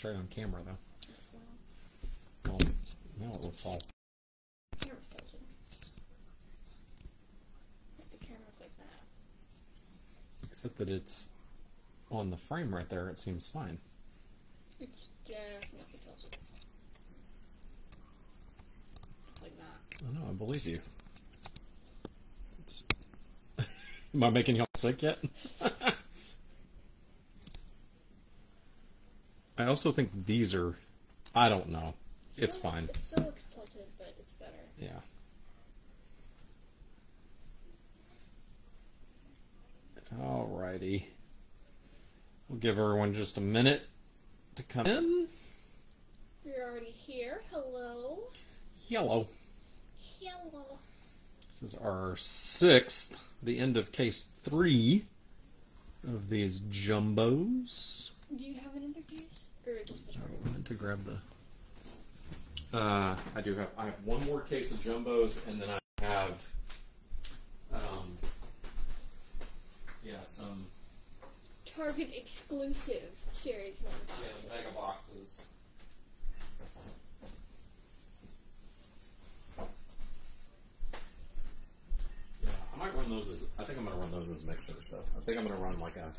straight on camera though. Well, now it looks all. Camera's tilted. Like the camera's like that. Except that it's on the frame right there. It seems fine. It's definitely tilted. It's like that. I know. I believe you. Am I making y'all sick yet? I also think these are. I don't know. It's fine. It still looks tilted, but it's better. Yeah. Alrighty. We'll give everyone just a minute to come in. You're already here. Hello. Yellow. Hello. This is our sixth, the end of case three of these jumbos. Do you have another case? Or just the target? I meant to grab the. Uh, I do have. I have one more case of jumbos, and then I have. Um, yeah, some Target exclusive series one yeah, boxes. mega boxes. Yeah, I might run those as. I think I'm gonna run those as mixers. So I think I'm gonna run like a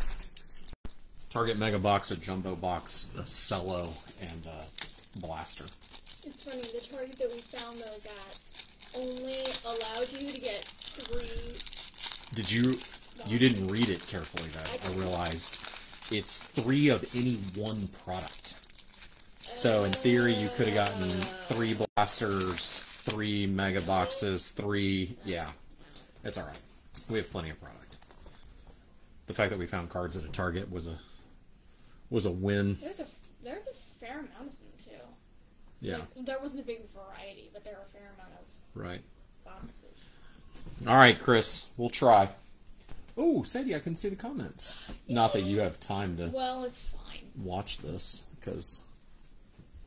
Target mega box, a jumbo box, a cello, and a blaster. It's funny, the Target that we found those at only allows you to get three. Did you? You didn't read it carefully, I though. I didn't. realized it's three of any one product. So in theory, you could have gotten three blasters, three mega boxes, three. Yeah, it's all right. We have plenty of product. The fact that we found cards at a Target was a was a win. There's a there's a fair amount of them too. Yeah, Like, there wasn't a big variety, but there were a fair amount of right. boxes. All right, Chris, we'll try. Oh, Sadie, I can see the comments. Not that you have time to Well, it's fine. watch this because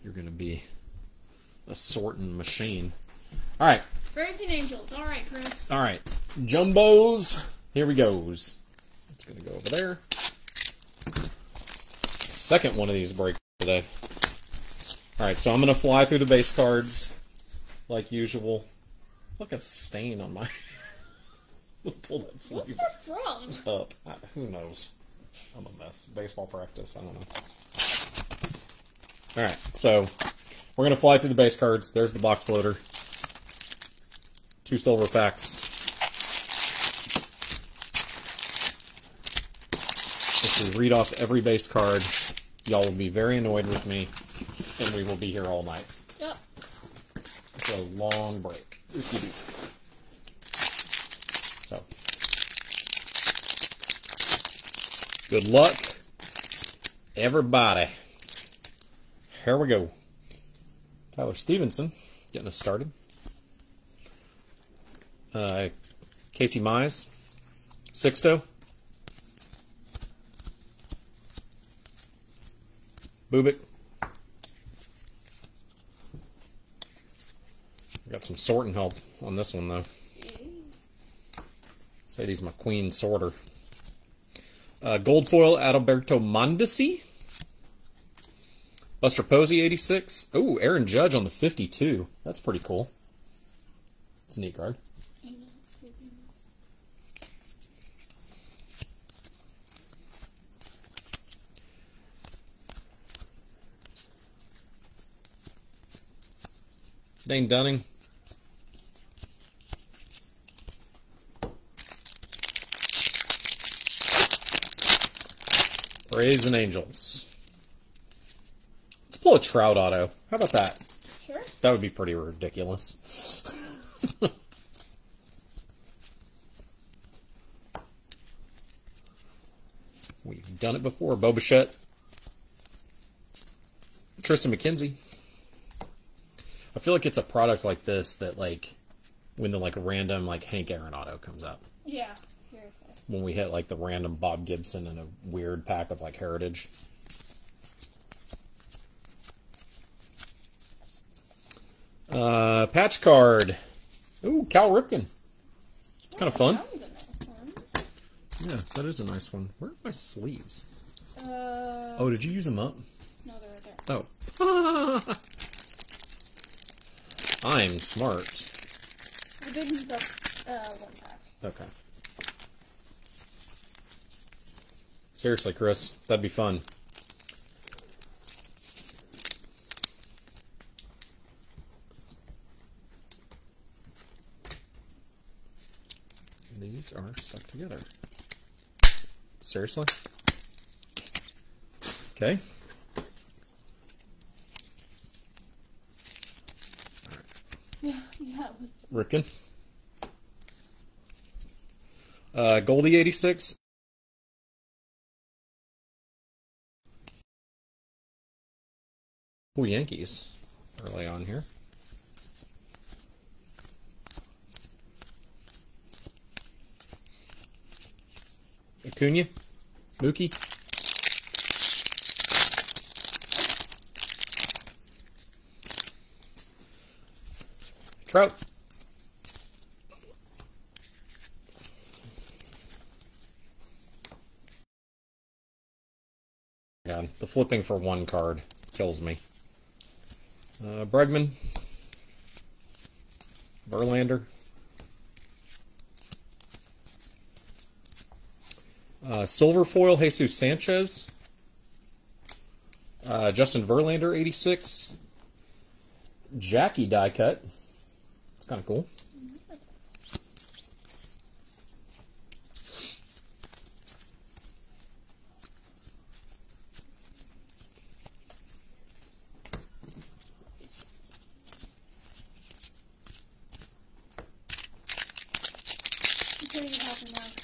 you're going to be a sorting machine. All right, Raising Angels. All right, Chris. all right, jumbos. Here we goes. It's going to go over there. Second one of these breaks today. All right, so I'm going to fly through the base cards like usual. Look, a stain on my. Pull that sleeve What's that from? up. I- who knows? I'm a mess. Baseball practice. I don't know. All right, so we're gonna fly through the base cards. There's the box loader. Two silver packs. If we read off every base card, y'all will be very annoyed with me, and we will be here all night. Yep. It's a long break. If you do. So. Good luck, everybody. Here we go. Tyler Stephenson getting us started. Uh, Casey Mize, Sixto, Bubic. Got some sorting help on this one though. Sadie's my queen sorter. Uh, gold foil Adalberto Mondesi. Buster Posey 86. Oh, Aaron Judge on the 52. That's pretty cool. It's a neat card. Dane Dunning. Braves and Angels. Let's pull a Trout auto. How about that? Sure. That would be pretty ridiculous. We've done it before. Bobichette. Triston McKenzie. I feel like it's a product like this that like when the like random like Hank Aaron auto comes up. Yeah. Seriously. When we hit like the random Bob Gibson and a weird pack of like Heritage. Uh, patch card. Ooh, Cal Ripken. Kind of fun. That was a nice one. Yeah, that is a nice one. Where are my sleeves? Uh, Oh, did you use them up? no, they're right there. Oh. I'm smart. I did the uh, one. Okay. Seriously, Chris, that'd be fun. These are stuck together. Seriously? Okay. Ripken. Uh, Goldie 86. Ooh, Yankees early on here. Acuna, Mookie. Trout. God, the flipping for one card kills me. Uh, Bregman. Verlander. Uh, silver foil, Jesus Sanchez. Uh, Justin Verlander, 86. Jackie die cut. It's kind of cool. I'm pretty happy now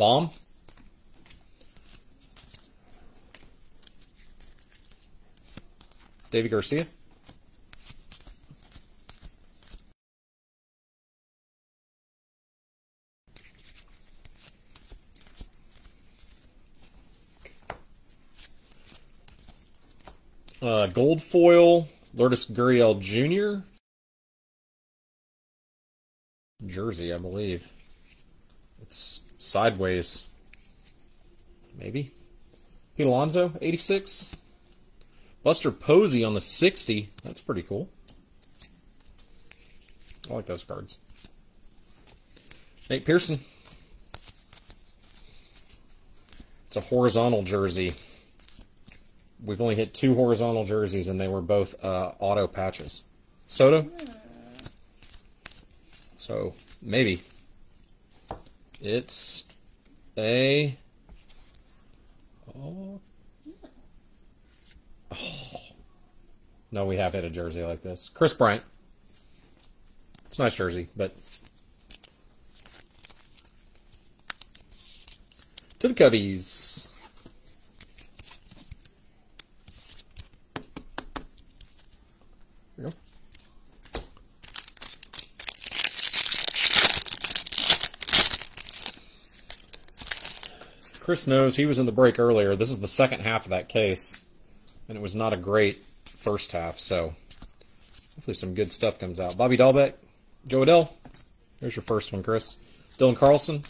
Bomb. David Garcia. Uh, gold foil, Lourdes Gurriel Jr. Jersey, I believe. It's sideways. Maybe. Pete Alonso, 86. Buster Posey on the 60. That's pretty cool. I like those cards. Nate Pearson. It's a horizontal jersey. We've only hit two horizontal jerseys, and they were both uh, auto patches. Soto? So, maybe. It's a. Oh. Oh. No, we have hit a jersey like this. Kris Bryant. It's a nice jersey, but. To the Cubbies. Chris knows he was in the break earlier. This is the second half of that case, and it was not a great first half, so hopefully some good stuff comes out. Bobby Dalbec, Jo Adell. There's your first one, Chris. Dylan Carlson.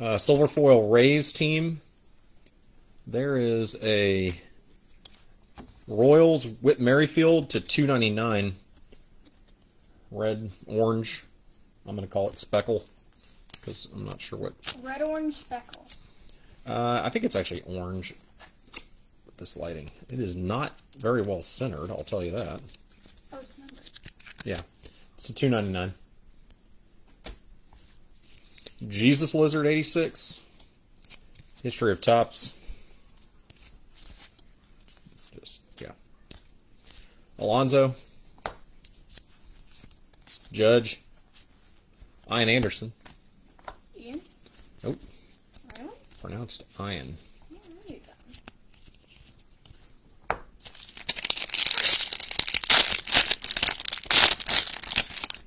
Uh, Silver Foil Rays team. There is a Royals Whit Merrifield to 299. Red, orange. I'm going to call it speckle because I'm not sure what. Red orange speckle. Uh, I think it's actually orange with this lighting. It is not very well centered, I'll tell you that. Oh. Yeah, it's a 299. Jesus Luzardo 86. History of Topps. Just, yeah. Alonso. Judge. Ian Anderson. Ian? Nope. Really? Pronounced Ian. Yeah, you go.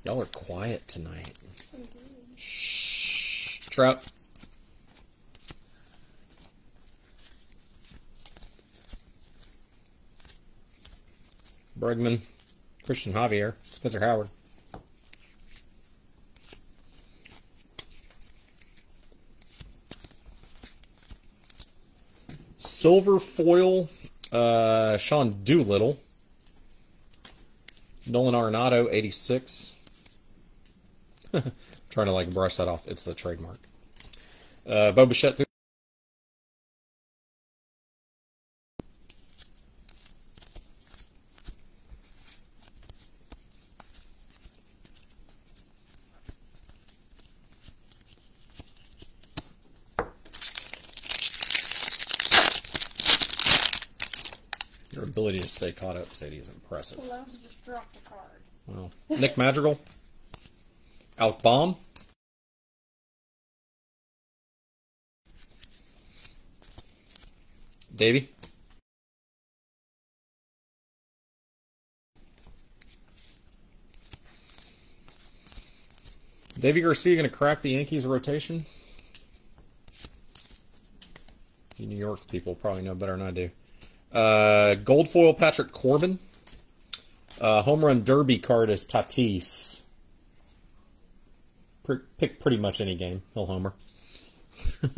Y'all are quiet tonight. Shh. Trout. Bregman. Cristian Javier. Spencer Howard. Silver foil, uh, Sean Doolittle. Nolan Arenado, 86. Trying to like brush that off. It's the trademark. Uh, Bo Bichette. Your caught up, Sadie, is impressive. Well, I also just dropped a card. Well, Nick Madrigal, Alec Bohm, Davey, Deivi Garcia going to crack the Yankees rotation. You New York people probably know better than I do. Uh, gold foil Patrick Corbin. Uh, home run derby card is Tatis. Pick pretty much any game. He'll homer.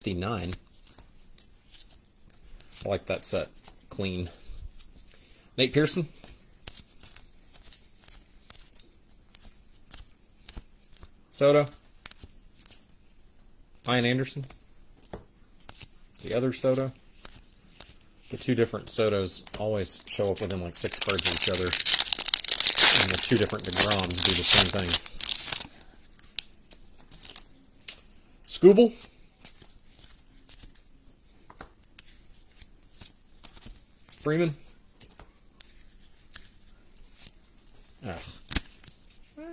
Sixty-nine. I like that set. Clean. Nate Pearson. Soto. Ian Anderson. The other Soto the two different Sotos always show up within like six cards of each other, and the two different Degroms do the same thing. Skubal. Freeman. Ugh. Ah.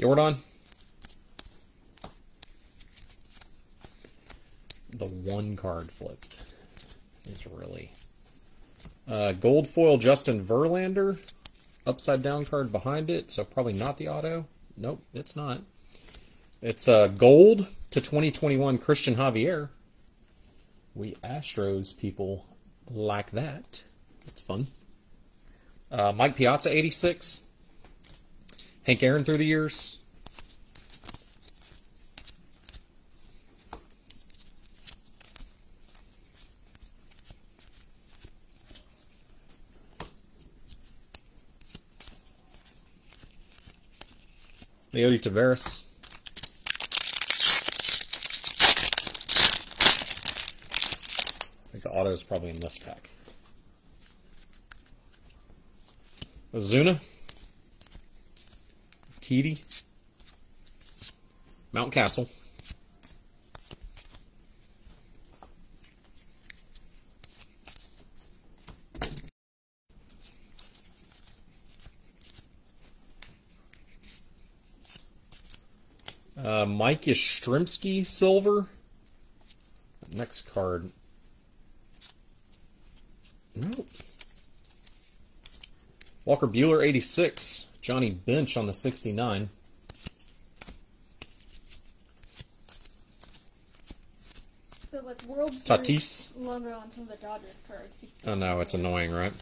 Jordan. the one card flip is really uh, gold foil Justin Verlander, upside down card behind it, so probably not the auto. Nope, it's not. It's uh, gold to 2021 Cristian Javier. We Astros people like that. It's fun. Uh, Mike Piazza 86. Hank Aaron through the years. Leody Taveras. I think the auto is probably in this pack. Azuna. Keedy. Mountcastle. Uh, Mike Yastrzemski silver. Next card. Nope. Walker Buehler 86. Johnny Bench on the 69. The like World Tatis. logo on some of the Dodgers cards. I know it's annoying, right?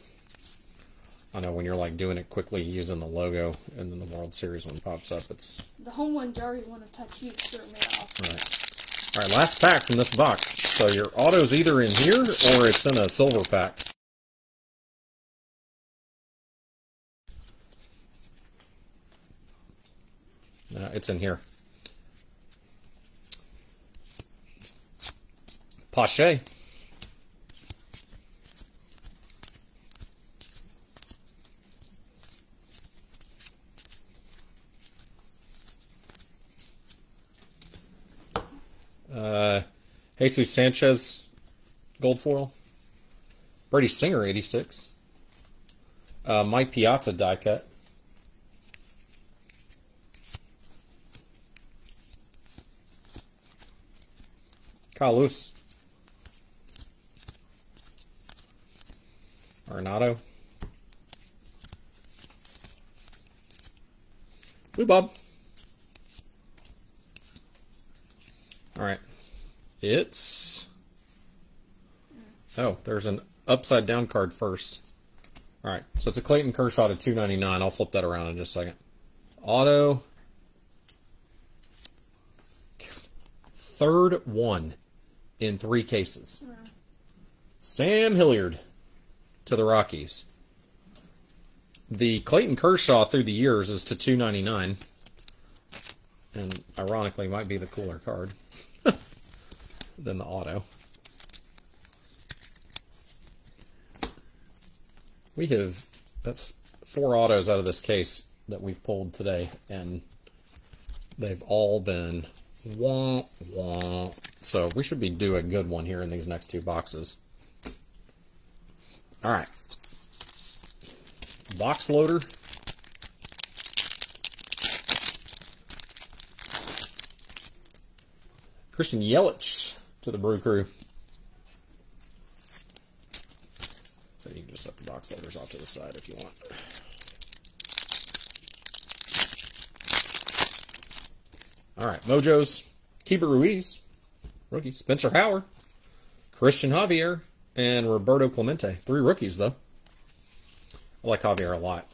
I know when you're like doing it quickly using the logo and then the World Series one pops up. It's The home one Jari's one of Tatis threw me off. right. All right, last pack from this box. So your auto's either in here or it's in a silver pack. No, it's in here. Pache. Uh, Jesus Sanchez, gold foil. Brady Singer, 86. Uh, Mike Piazza die cut. Kyle Lewis. Arenado. Blue Bob. All right. It's. Oh, there's an upside down card first. All right. So it's a Clayton Kershaw to 299. I'll flip that around in just a second. Auto. Third one in three cases. Sam Hilliard to the Rockies. The Clayton Kershaw through the years is to 299 and ironically might be the cooler card than the auto. We have that's four autos out of this case that we've pulled today, and they've all been wah wah. So we should be due a good one here in these next two boxes. All right, box loader. Christian Yelich to the Brew Crew. So you can just set the box loaders off to the side if you want. All right, Mojo's Keibert Ruiz, rookie Spencer Howard, Cristian Javier, and Roberto Clemente. Three rookies though. I like Javier a lot.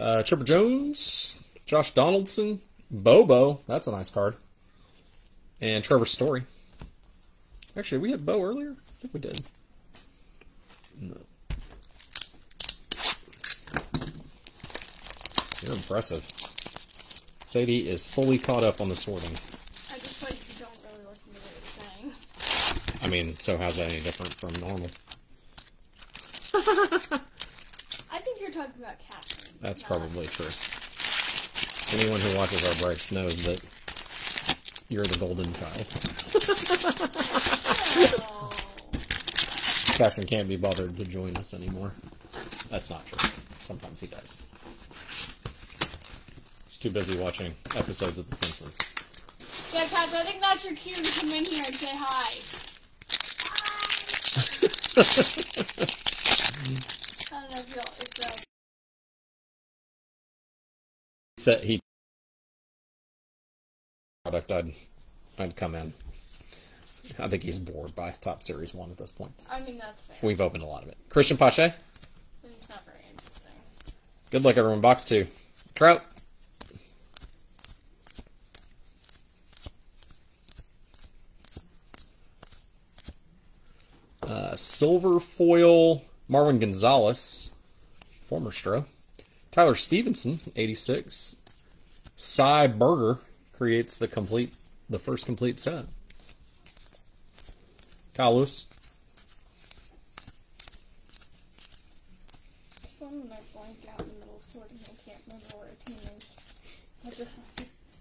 Uh, Chipper Jones, Josh Donaldson, Bobo. That's a nice card. And Trevor Story. Actually, we had Bo earlier. I think we did. No. You're impressive. Sadie is fully caught up on the sorting. I just like you don't really listen to what you're saying. I mean, so how's that any different from normal? I think you're talking about Catherine. That's probably true. Anyone who watches our breaks knows that you're the golden child. Catherine can't be bothered to join us anymore. That's not true. Sometimes he does. He's too busy watching episodes of The Simpsons. Yeah, Catherine, I think that's your cue to come in here and say hi. Said he product I'd I'd come in. I think he's bored by Topps Series One at this point. I mean that's fair. We've opened a lot of it. Cristian Pache. It's not very interesting. Good luck, everyone. Box two. Trout. Uh, silver foil Marwin Gonzalez, former Stro. Tyler Stephenson, 86. Sy Berger creates the complete, the first complete set. Kyle Lewis. I blanked out in the middle of sorting, I can't remember where a team is. I just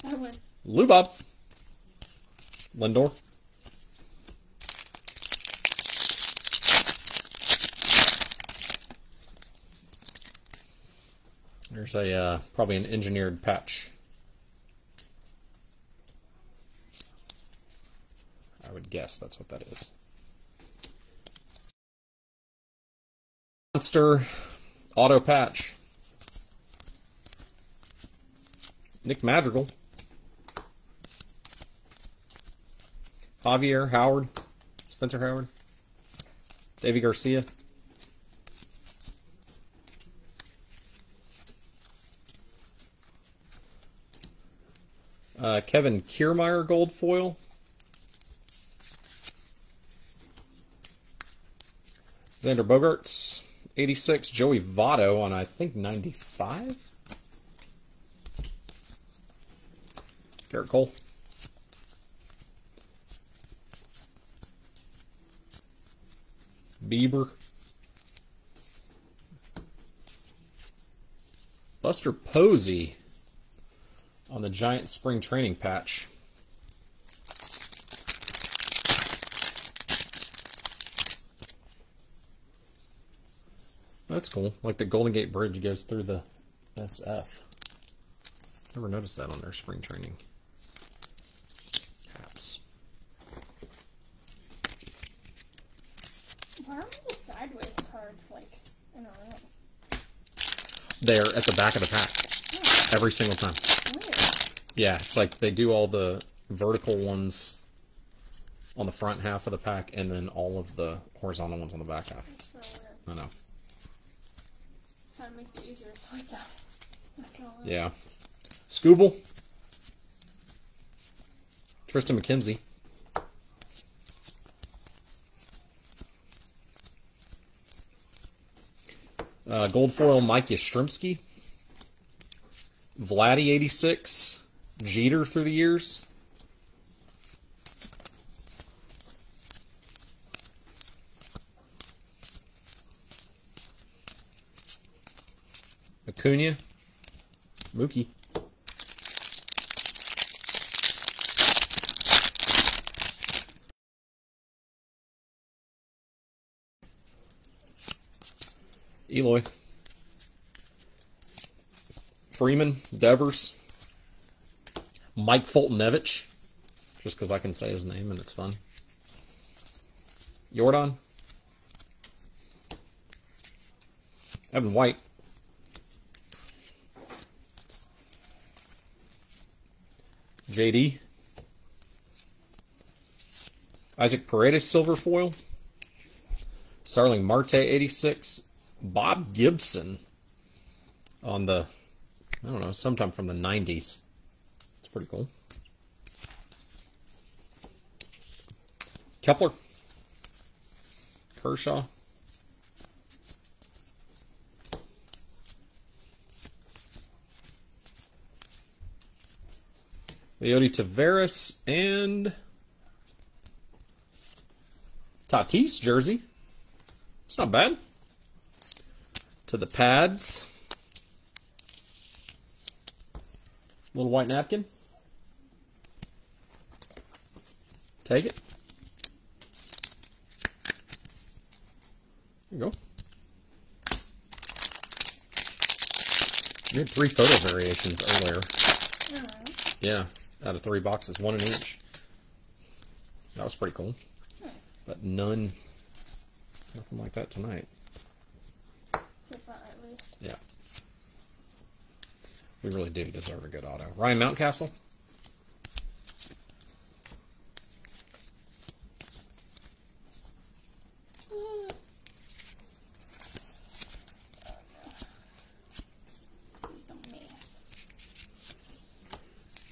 I went. Lou Bob. Lindor. There's a uh, probably an engineered patch. I would guess that's what that is. Monster auto patch. Nick Madrigal. Javier Howard, Spencer Howard, Deivi Garcia. Uh, Kevin Kiermaier gold foil. Xander Bogaerts, 86. Joey Votto on, I think, 95. Gerrit Cole. Bieber. Buster Posey on the giant spring training patch. That's cool. Like the Golden Gate Bridge goes through the SF. Never noticed that on their spring training hats. Why are the sideways cards like in a row? They're at the back of the pack. Oh. Every single time. Yeah, it's like they do all the vertical ones on the front half of the pack, and then all of the horizontal ones on the back half. I know. Kind of makes it easier to sort that. Not gonna lie. Yeah. Skubal. Triston McKenzie. Uh, gold foil Mike Yastrzemski. Vladdy 86. Jeter through the years. Acuna. Mookie. Eloy. Freeman, Devers, Mike Foltynewicz, just because I can say his name and it's fun. Jordan, Evan White, JD, Isaac Paredes silver foil, Starling Marte 86, Bob Gibson on the, I don't know, sometime from the 90s. It's pretty cool. Kepler, Kershaw, Leody Taveras, and Tatis jersey. It's not bad. To the pads. Little white napkin. Take it. There you go. You had three photo variations earlier. Alright. Yeah, out of three boxes, one in each. That was pretty cool. Hmm. But none, nothing like that tonight. So far, at least. Yeah. We really do deserve a good auto. Ryan Mountcastle.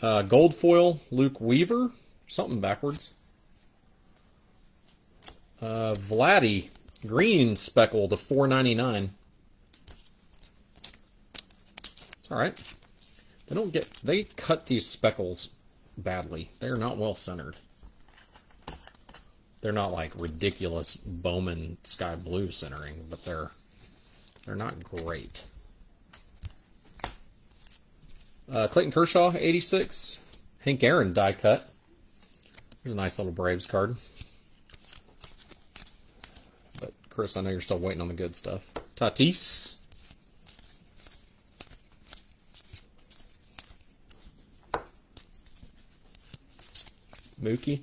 Uh, gold foil, Luke Weaver. Something backwards. Uh, Vladdy, green speckle to four ninety nine. It's all right. They don't get. They cut these speckles badly. They're not well centered. They're not like ridiculous Bowman sky blue centering, but they're they're not great. Uh, Clayton Kershaw, 86. Hank Aaron die cut. Here's a nice little Braves card. But Chris, I know you're still waiting on the good stuff. Tatis. Mookie.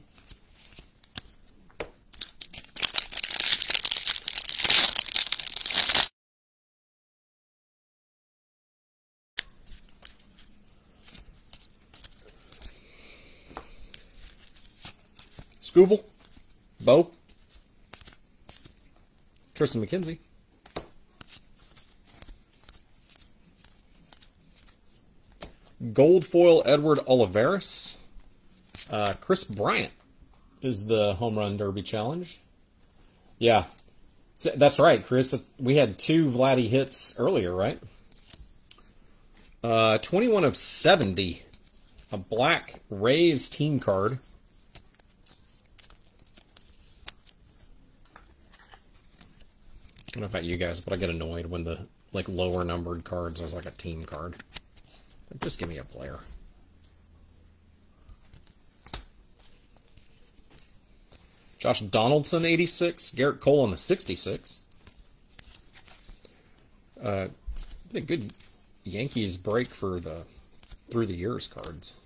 Skubal. Bo. Triston McKenzie. Gold foil Edward Olivares. Uh, Kris Bryant is the home run derby challenge. Yeah, So- that's right, Chris. We had two Vladdy hits earlier, right? Uh, 21 of 70. A black Rays team card. I don't know about you guys, but I get annoyed when the like lower numbered cards is like a team card. Like, just give me a player. Josh Donaldson, 86. Gerrit Cole on the 66. Uh, a good Yankees break for the through the years cards.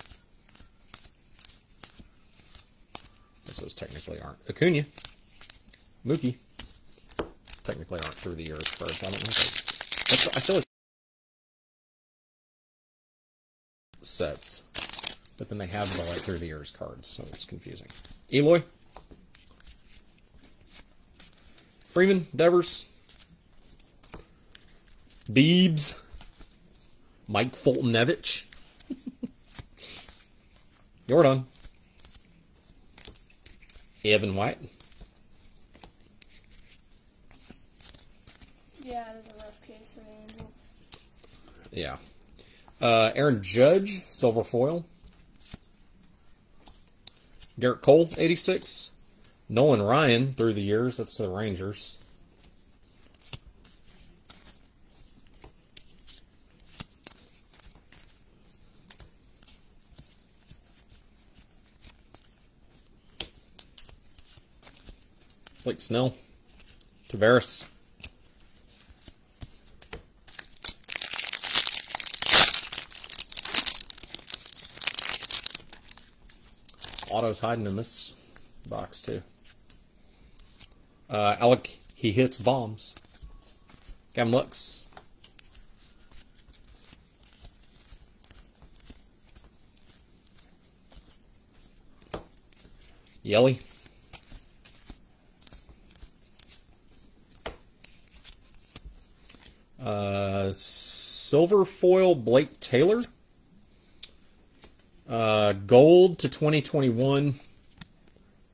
Guess those technically aren't. Acuna. Mookie. Technically aren't through the years cards. I don't know. If I feel like sets, but then they have the like through the years cards, so it's confusing. Eloy, Freeman, Devers, Beebs, Mike Foltynewicz, Jordan, Evan White. Yeah, it was a rough case for the Angels. Yeah. Uh, Aaron Judge, silver foil. Gerrit Cole, 86. Nolan Ryan, through the years. That's to the Rangers. Blake Snell. Taveras. Auto's hiding in this box too. Uh, Alec, he hits bombs. Gavin Lux. Yelly. Uh, silver foil Blake Taylor. Uh, gold to 2021,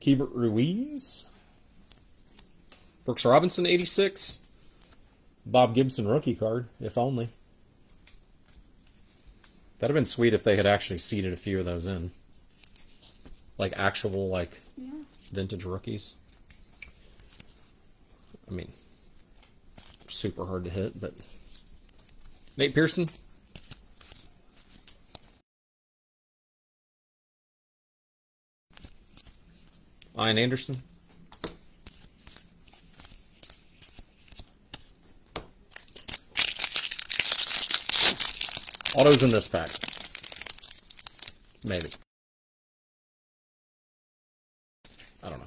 Keibert Ruiz. Brooks Robinson, 86. Bob Gibson rookie card, if only. That'd have been sweet if they had actually seeded a few of those in. Like actual, like, Yeah. vintage rookies. I mean, super hard to hit, but. Nate Pearson, Ian Anderson. Autos in this pack. Maybe. I don't know.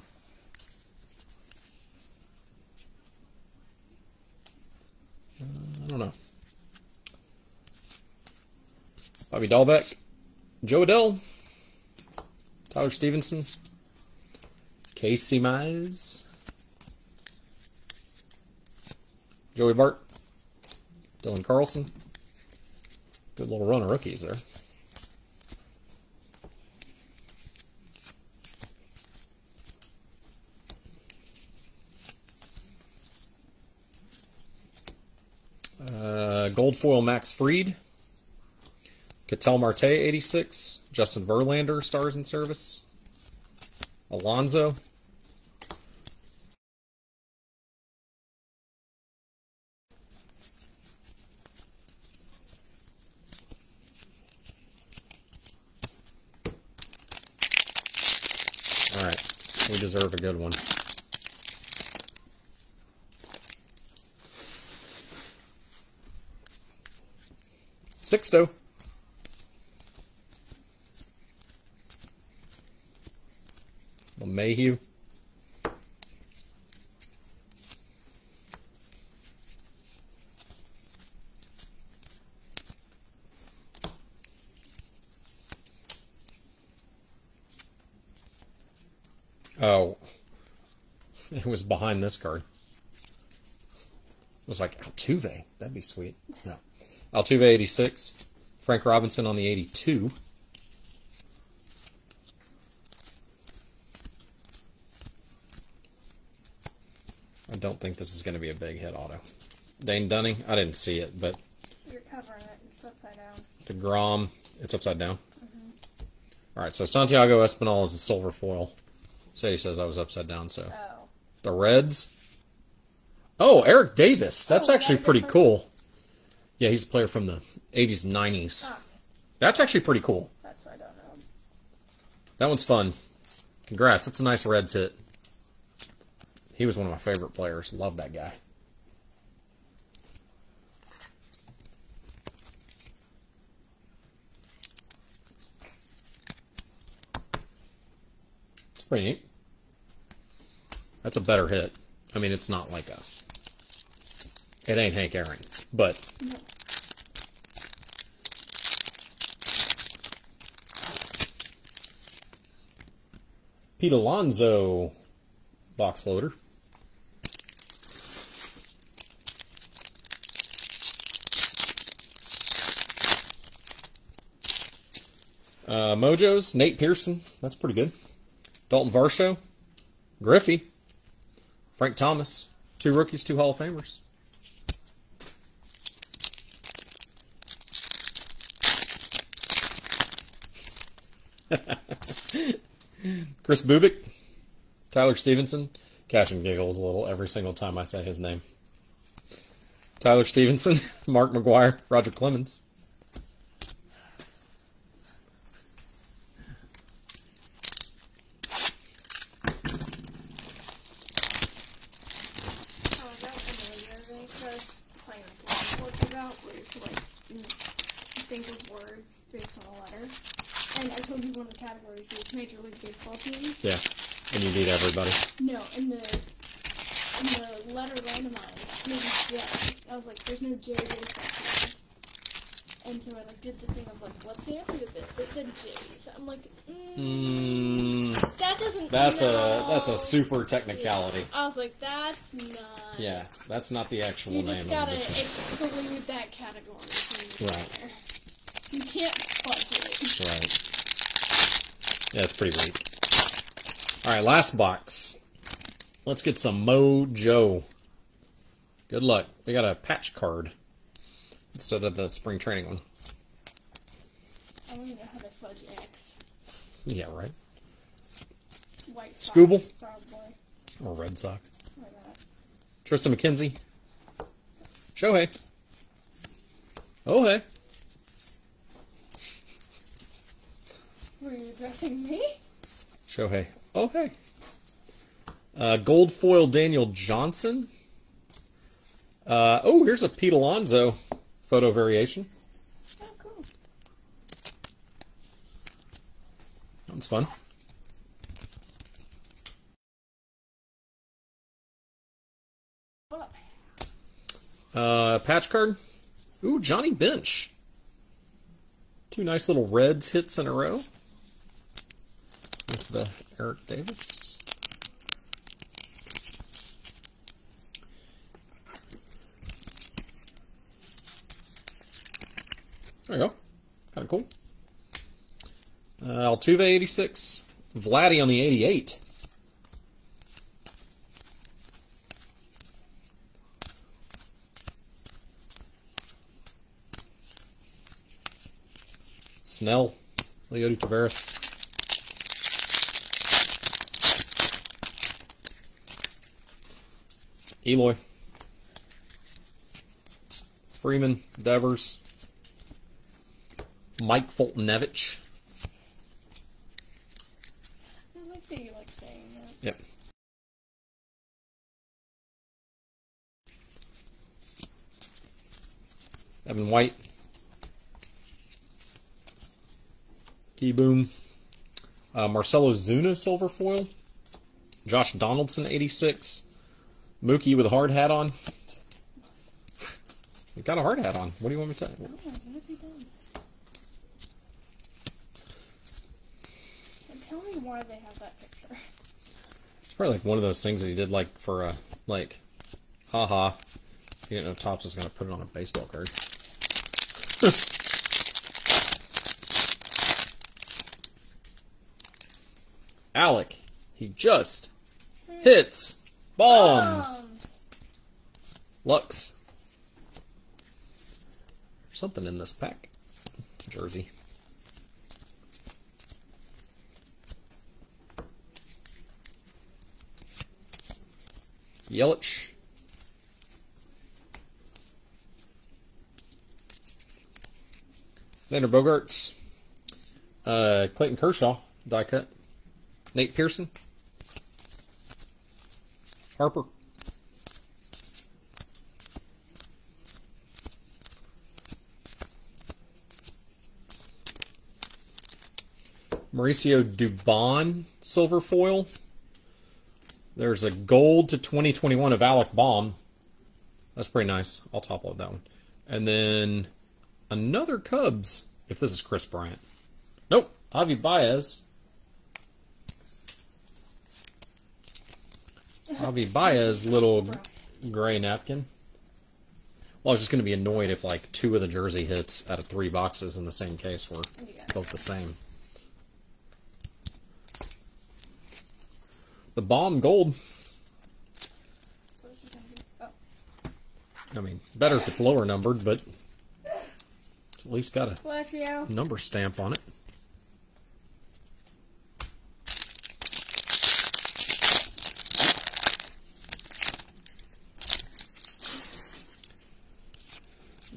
Uh, I don't know. Bobby Dalbec. Jo Adell. Tyler Stephenson. Casey Mize. Joey Bart. Dylan Carlson. Good little run of rookies there. Uh, gold foil Max Fried. Ketel Marte 86. Justin Verlander stars in service. Alonso. All right, we deserve a good one. Sixto. Mayhew. Oh, was behind this card. It was like Altuve. That'd be sweet. No. Altuve 86. Frank Robinson on the 82. I don't think this is going to be a big hit auto. Dane Dunning, I didn't see it, but You're covering it. It's upside down. DeGrom, it's upside down. Mm-hmm. All right, so Santiago Espinal is a silver foil. Sadie says I was upside down, so. Oh. The Reds. Oh, Eric Davis. That's Oh, actually pretty cool. Yeah, he's a player from the 80s and 90s. Ah, That's actually pretty cool. that's what I don't know. That one's fun. Congrats. That's a nice Reds hit. He was one of my favorite players. Love that guy. It's pretty neat. That's a better hit. I mean, it's not like a It ain't Hank Aaron, but No. Pete Alonso box loader. Uh, Mojo's Nate Pearson. That's pretty good. Dalton Varsho, Griffey, Frank Thomas. Two rookies, two Hall of Famers. Kris Bubic, Tyler Stephenson. Cash and giggles a little every single time I say his name. Tyler Stephenson, Mark McGwire, Roger Clemens. Oh, that was familiar, right? So I was playing like what I'm talking about, where you have to like mm, think of words based on a letter. And I told you one of the categories was Major League Baseball teams. Yeah, and you need everybody. No, in the in the letter randomized, maybe J. I was like, there's no J baseball team. And so I like did the thing of like, what's the answer to this? They said J's. I'm like, mm, Mm, that doesn't. that's no. A super Yeah. technicality. I was like, that's not. Yeah, that's not the actual You name. just gotta exclude that category. Right. You can't fudge it. Right. Yeah, it's pretty weak. All right, last box. Let's get some Mojo. Good luck. We got a patch card instead of the spring training one. I don't even know how to fudge X. Yeah, right. White Skubal? Probably. Or Red Sox. Triston McKenzie. Shohei. Oh, hey. Were you addressing me? Shohei. Oh, hey. Uh, gold foil Daniel Johnson. Uh, oh, here's a Pete Alonso photo variation. Oh, cool. That was fun. Uh, patch card. Ooh, Johnny Bench. Two nice little Reds hits in a row. With the Eric Davis. There you go. Kind of cool. Uh, Altuve 86. Vladdy on the 88. Snell, Leody Taveras. Eloy. Freeman, Devers. Mike Foltynewicz. I like that you like saying that. Yep. Evan White. Key Boom. Uh, Marcell Ozuna silver foil. Josh Donaldson 86. Mookie with a hard hat on. He got a hard hat on. What do you want me to say? Oh, yes, he does. And tell me why they have that picture. It's probably like one of those things that he did like for a like, haha. He didn't know Topps was gonna put it on a baseball card. Alec, he just hits bombs. Um, Lux. There's something in this pack. Jersey. Yelich. Xander Bogaerts. Uh, Clayton Kershaw, die cut. Nate Pearson. Harper. Mauricio Dubon silver foil. There's a gold to 2021 of Alec Bohm. That's pretty nice. I'll top load that one. And then another Cubs, if this is Kris Bryant. Nope, Javi Baez. Javi Baez, little gray napkin. Well, I was just going to be annoyed if like two of the jersey hits out of three boxes in the same case were Yeah. both the same. The Bohm gold. What is he gonna do? Oh. I mean, better if it's lower numbered, but at least got a number stamp on it.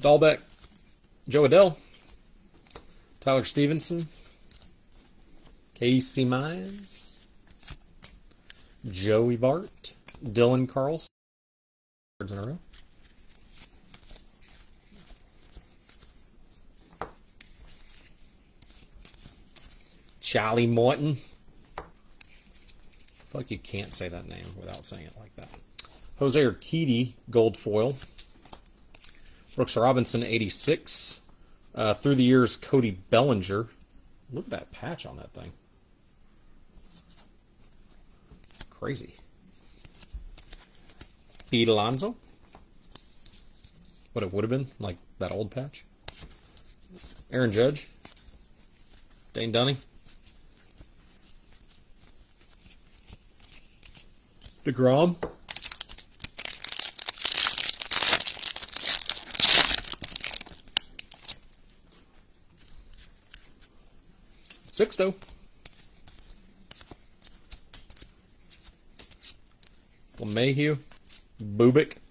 Dalbec, Jo Adell, Tyler Stephenson, Casey Mize, Joey Bart, Dylan Carlson. In a row. Charlie Morton. Fuck, you can't say that name without saying it like that. Jose Urquidy, gold foil. Brooks Robinson, 86. Uh, through the years, Cody Bellinger. Look at that patch on that thing. Crazy. Pete Alonso. What it would have been, like that old patch. Aaron Judge. Dane Dunning. DeGrom. Sixto. LeMahieu. Bubic.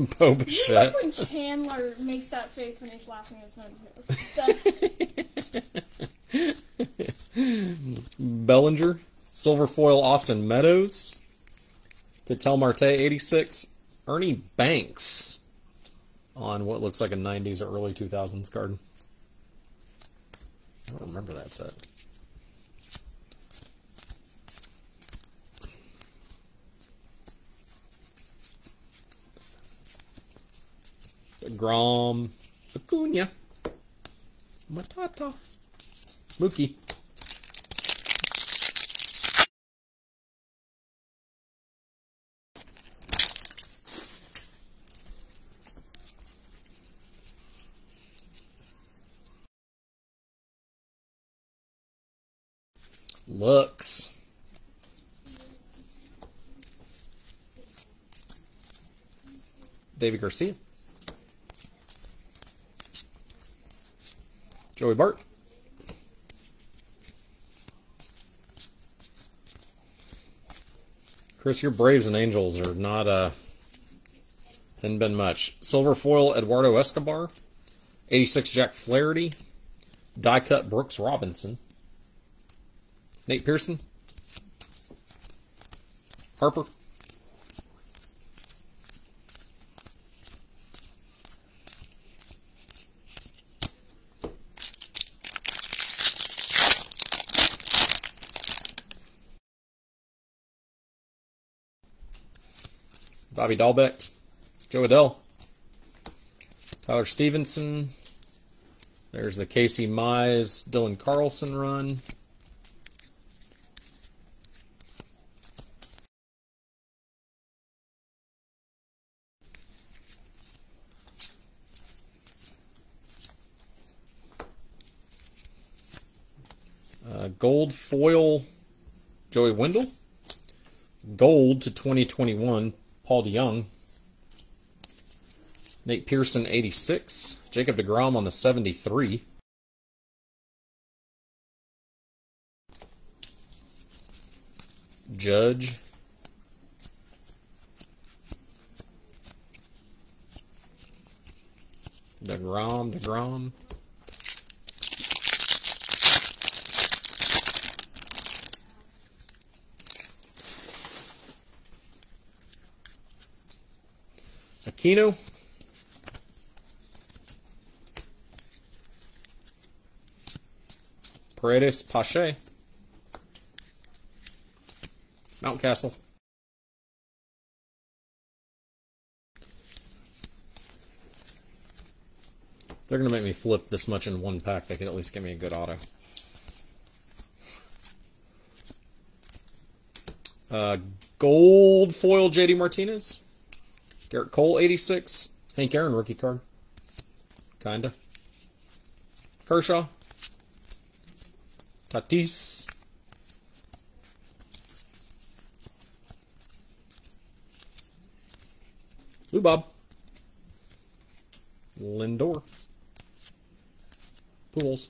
You Bo Bichette. like when Chandler makes that face when he's laughing at his own. Bellinger, Silver Foil Austin Meadows, Ketel Marte 86, Ernie Banks on what looks like a 90s or early 2000s card. I don't remember that set. Grom, Acuna, Matata, Mookie. Looks. Deivi Garcia. Joey Bart. Chris, your Braves and Angels are not uh hadn't been much. Silver foil Eduardo Escobar, 86 Jack Flaherty, die cut Brooks Robinson, Nate Pearson, Harper, Bobby Dalbec, Jo Adell, Tyler Stephenson. There's the Casey Mize, Dylan Carlson run. Uh, gold foil, Joey Wendell. Gold to 2021, Paul DeJong. Nate Pearson, 86. Jacob DeGrom on the 73. Judge. DeGrom, DeGrom. Aquino. Paredes Pache. Mountcastle. They're going to make me flip this much in one pack. They could at least give me a good auto. Uh, gold foil JD Martinez. Gerrit Cole 86. Hank Aaron rookie card. Kinda. Kershaw. Tatis. Lou Bob. Lindor. Pools.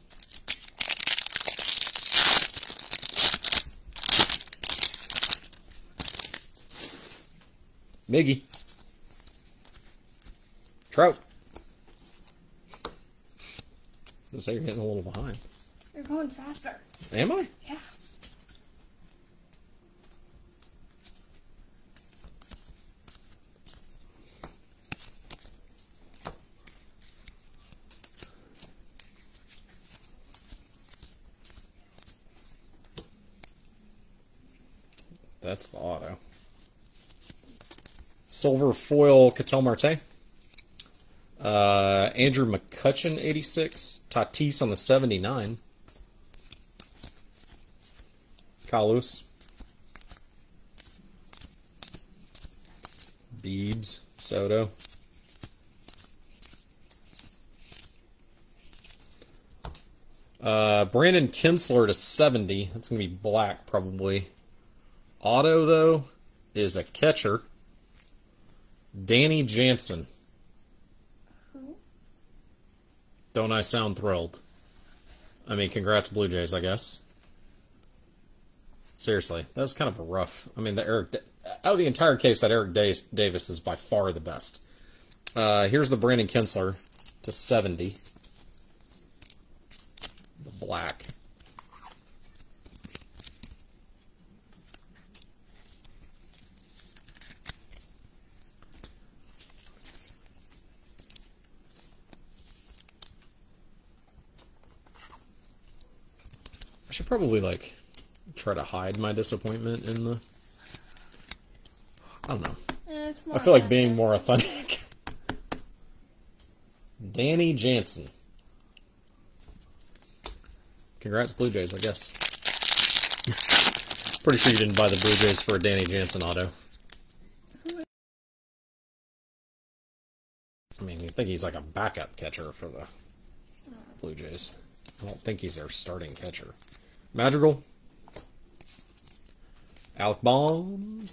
Miggy. Trout. I say you're getting a little behind. You're going faster. Am I? Yeah. That's the auto. Silver foil Ketel Marte. Uh, Andrew McCutchen, 86. Tatis on the 79. Kyle Lewis. Beebs, Soto. Uh, Brandon Kintzler to 70. That's going to be black, probably. Auto, though, is a catcher. Danny Jansen. Who? Don't I sound thrilled? I mean, congrats, Blue Jays, I guess. Seriously, that was kind of rough. I mean, the Eric out of the entire case, that Eric Davis, Davis is by far the best. Uh, here's the Brandon Kintzler to 70. The black. I should probably like try to hide my disappointment in the. I don't know. Eh, I feel like being more authentic. Danny Jansen. Congrats, Blue Jays, I guess. Pretty sure you didn't buy the Blue Jays for a Danny Jansen auto. I mean, you think he's like a backup catcher for the Blue Jays. I don't think he's their starting catcher. Madrigal. Alec Bohm.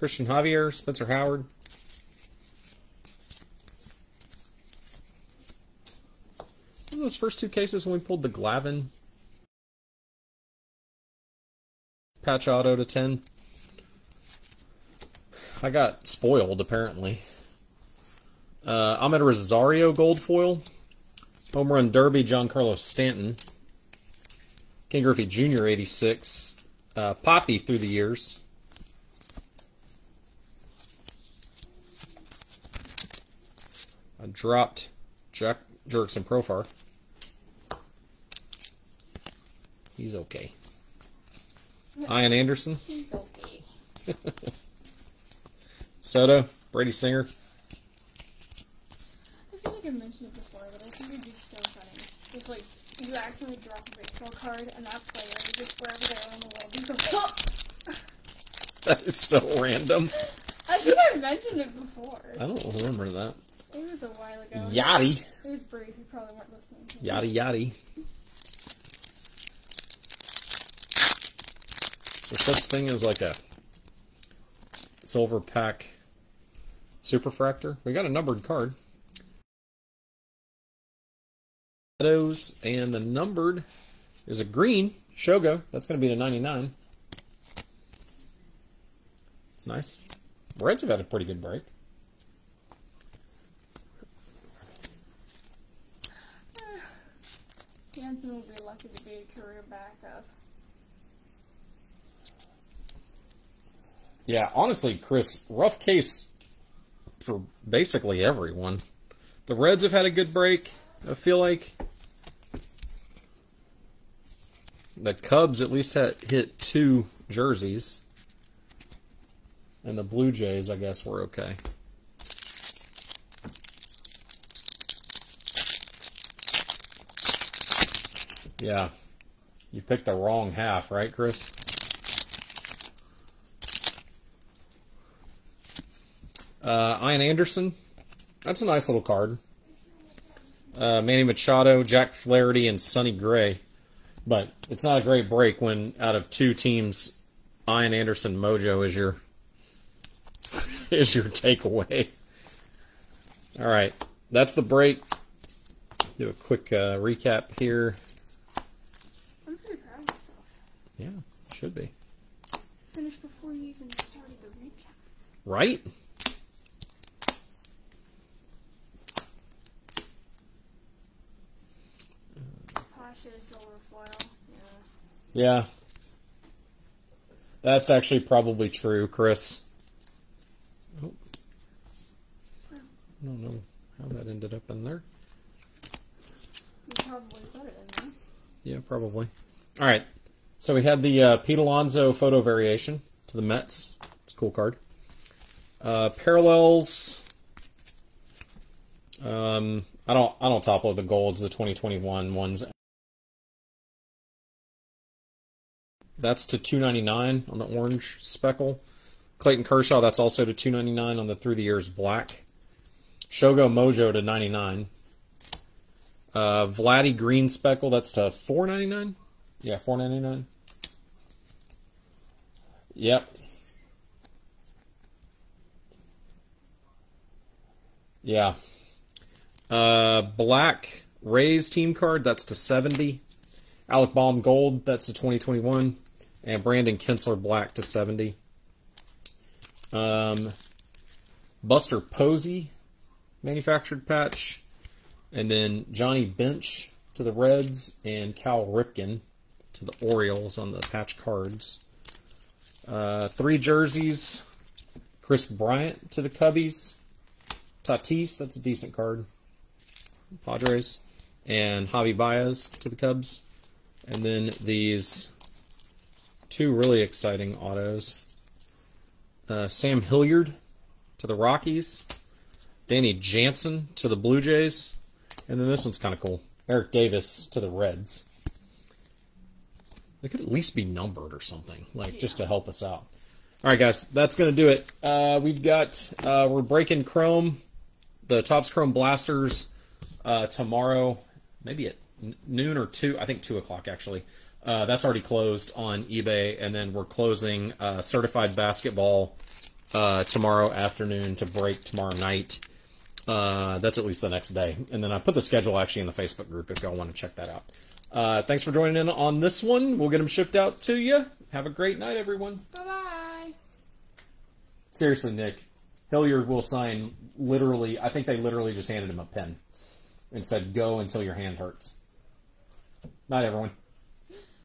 Cristian Javier, Spencer Howard. Those first two cases when we pulled the Glavine patch auto to 10? I got spoiled, apparently. Uh, Amed Rosario gold foil. Home run derby, Giancarlo Stanton. King Griffey Jr., 86. Uh, Poppy through the years. I dropped Jack Jerks and Profar. He's okay. Ian Anderson, He's okay. Soto, Brady Singer. I feel like I mentioned it before, but I think it'd be so funny if like you accidentally drop a baseball card and that player is just wherever they are in the world. You go, That is so random. I think I mentioned it before. I don't remember that. It was a while ago. Yachty. It was brief. You probably weren't listening. To. Yachty yachty. There's such thing as like a silver pack superfractor. We got a numbered card. Shadows and the numbered is a green Shogo. That's going to be the 99. It's nice. Reds have had a pretty good break. Jansen will be lucky to be a career backup. Yeah, honestly, Chris, rough case for basically everyone. The Reds have had a good break, I feel like. The Cubs at least had hit two jerseys. And the Blue Jays, I guess, were okay. Yeah. You picked the wrong half, right, Chris? Uh, Ian Anderson. That's a nice little card. Uh, Manny Machado, Jack Flaherty, and Sonny Gray. But it's not a great break when out of two teams, Ian Anderson Mojo is your is your takeaway. All right, that's the break. Do a quick uh, recap here. I'm pretty proud of myself. Yeah, should be Finished before you even started the recap. right. Pache silver foil. Yeah. Yeah, that's actually probably true, Chris. Oh. I don't know how that ended up in there. You probably put it in there. Yeah, probably. All right. So we had the uh, Pete Alonso photo variation to the Mets. It's a cool card. Uh, parallels. Um, I don't. I don't top load the golds. The 2021 ones. That's to 299 on the orange speckle. Clayton Kershaw. That's also to 299 on the through the years black. Shogo Mojo to 99. Uh, Vladdy Green Speckle, that's to four ninety nine. Yeah, four ninety nine. Yep. Yeah. Uh, Black Rays team card, that's to seventy. Alec Bohm Gold, that's to twenty twenty one, and Brandon Kintzler Black to seventy. Um, Buster Posey manufactured patch. And then Johnny Bench to the Reds and Cal Ripken to the Orioles on the patch cards. Uh, three jerseys. Kris Bryant to the Cubbies. Tatis, that's a decent card. Padres. And Javi Baez to the Cubs. And then these two really exciting autos. Uh, Sam Hilliard to the Rockies. Danny Jansen to the Blue Jays. And then this one's kind of cool. Eric Davis to the Reds. They could at least be numbered or something, like just to help us out. All right, guys, that's gonna do it. Uh, we've got uh, we're breaking Chrome, the Topps Chrome Blasters uh, tomorrow, maybe at noon or two. I think two o'clock actually. Uh, that's already closed on eBay, and then we're closing uh, Certified Basketball uh, tomorrow afternoon to break tomorrow night. Uh, that's at least the next day. And then I put the schedule actually in the Facebook group if y'all want to check that out. Uh, thanks for joining in on this one. We'll get them shipped out to you. Have a great night, everyone. Bye bye. Seriously, Nick, Hilliard will sign literally, I think they literally just handed him a pen and said, go until your hand hurts. Night, everyone.